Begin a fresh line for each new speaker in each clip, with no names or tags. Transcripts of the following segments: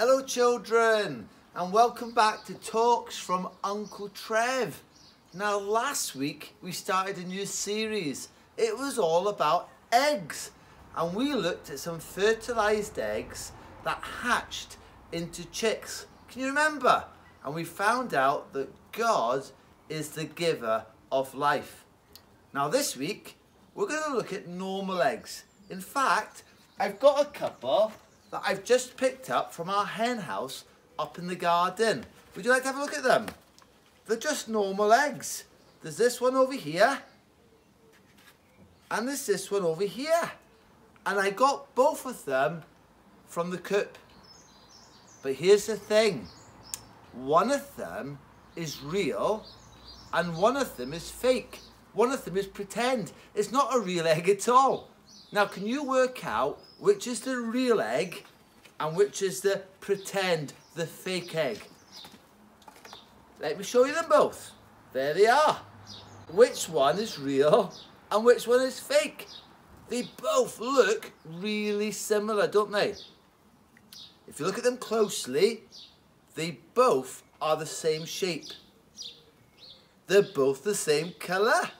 Hello children and welcome back to Talks from Uncle Trev. Now last week we started a new series. It was all about eggs and we looked at some fertilized eggs that hatched into chicks. Can you remember? And we found out that God is the giver of life. Now this week we're going to look at normal eggs. In fact, I've got a couple that I've just picked up from our hen house up in the garden. Would you like to have a look at them? They're just normal eggs. There's this one over here. And there's this one over here. And I got both of them from the coop. But here's the thing. One of them is real and one of them is fake. One of them is pretend. It's not a real egg at all. Now, can you work out which is the real egg and which is the pretend, the fake egg? Let me show you them both. There they are. Which one is real and which one is fake? They both look really similar, don't they? If you look at them closely, they both are the same shape. They're both the same colour.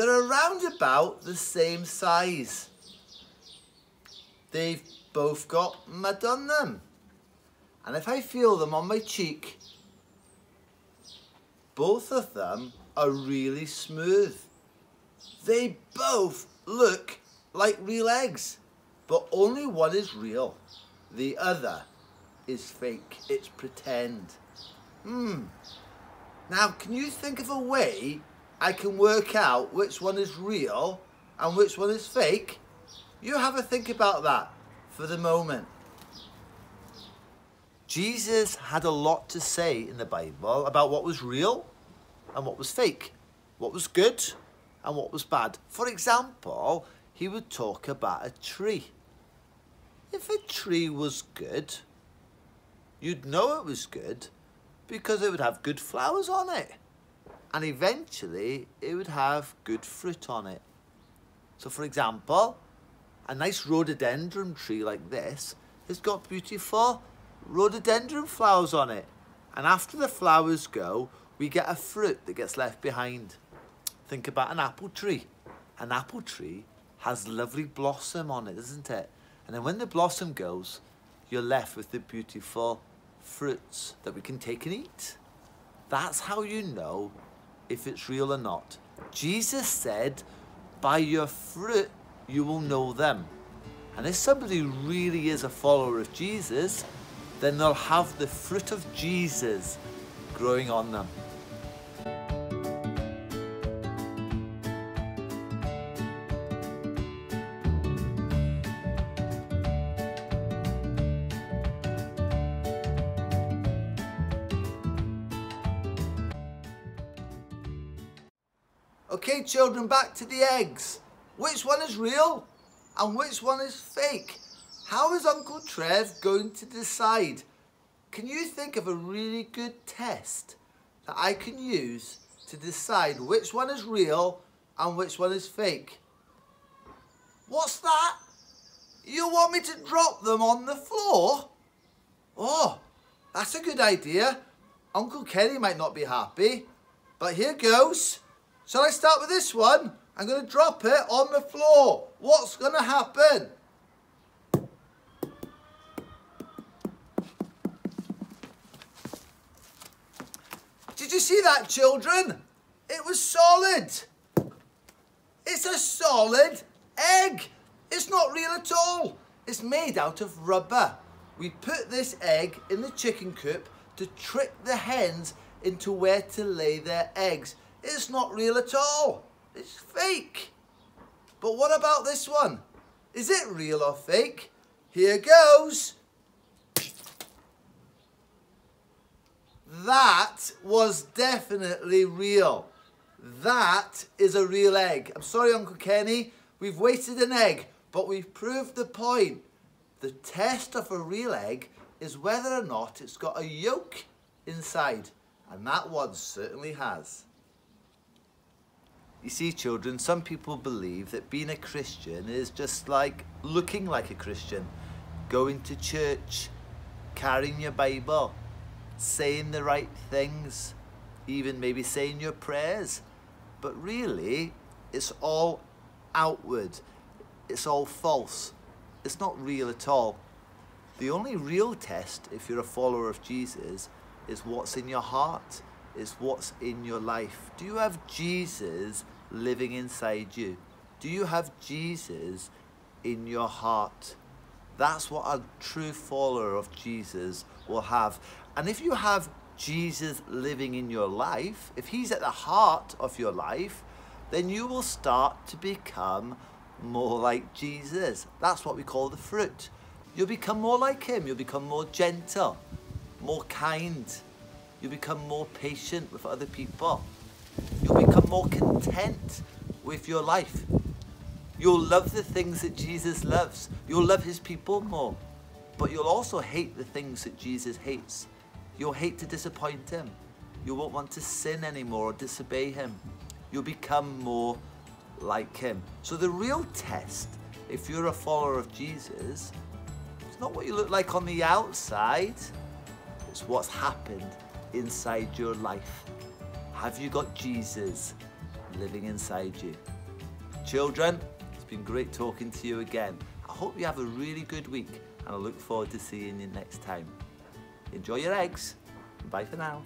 They're around about the same size. They've both got mud on them. And if I feel them on my cheek, both of them are really smooth. They both look like real eggs, but only one is real. The other is fake. It's pretend. Hmm. Now, can you think of a way I can work out which one is real and which one is fake? You have a think about that for the moment. Jesus had a lot to say in the Bible about what was real and what was fake, what was good and what was bad. For example, he would talk about a tree. If a tree was good, you'd know it was good because it would have good flowers on it. And eventually, it would have good fruit on it. So for example, a nice rhododendron tree like this has got beautiful rhododendron flowers on it. And after the flowers go, we get a fruit that gets left behind. Think about an apple tree. An apple tree has lovely blossom on it, doesn't it? And then when the blossom goes, you're left with the beautiful fruits that we can take and eat. That's how you know if it's real or not. Jesus said, by your fruit you will know them. And if somebody really is a follower of Jesus, then they'll have the fruit of Jesus growing on them. Okay, children, back to the eggs. Which one is real and which one is fake? How is Uncle Trev going to decide? Can you think of a really good test that I can use to decide which one is real and which one is fake? What's that? You want me to drop them on the floor? Oh, that's a good idea. Uncle Kenny might not be happy, but here goes. Shall I start with this one? I'm going to drop it on the floor. What's going to happen? Did you see that, children? It was solid. It's a solid egg. It's not real at all. It's made out of rubber. We put this egg in the chicken coop to trick the hens into where to lay their eggs. It's not real at all. It's fake. But what about this one? Is it real or fake? Here goes. That was definitely real. That is a real egg. I'm sorry, Uncle Kenny. We've wasted an egg, but we've proved the point. The test of a real egg is whether or not it's got a yolk inside. And that one certainly has. You see, children, some people believe that being a Christian is just like looking like a Christian. going to church, carrying your Bible, saying the right things, even maybe saying your prayers. But really, it's all outward. It's all false. It's not real at all. The only real test, if you're a follower of Jesus, is what's in your heart, is what's in your life. Do you have Jesus living inside you? Do you have Jesus in your heart? That's what a true follower of Jesus will have. And if you have Jesus living in your life, if he's at the heart of your life, then you will start to become more like Jesus. That's what we call the fruit. You'll become more like him. You'll become more gentle, more kind. You'll become more patient with other people. You'll become more content with your life. You'll love the things that Jesus loves. You'll love his people more. But you'll also hate the things that Jesus hates. You'll hate to disappoint him. You won't want to sin anymore or disobey him. You'll become more like him. So the real test, if you're a follower of Jesus, it's not what you look like on the outside, it's what's happened inside your life. Have you got Jesus living inside you? Children, it's been great talking to you again. I hope you have a really good week and I look forward to seeing you next time. Enjoy your eggs. Bye for now.